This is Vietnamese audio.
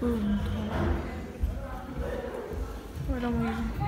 ừ. rồi đồng ý